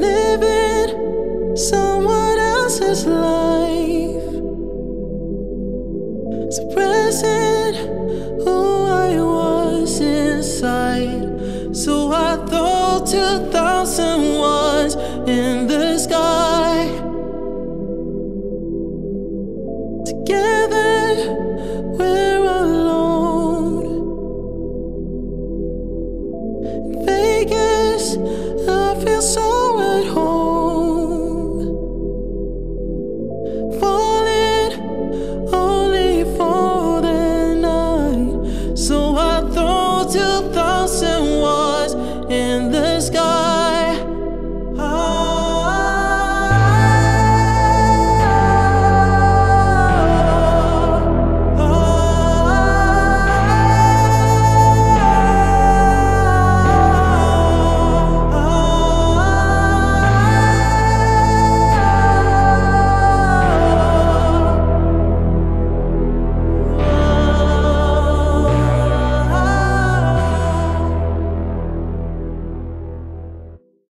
living someone else's life, suppressing who I was inside. So I throw two thousand ones in the sky. Together we're alone. Vegas, I feel so.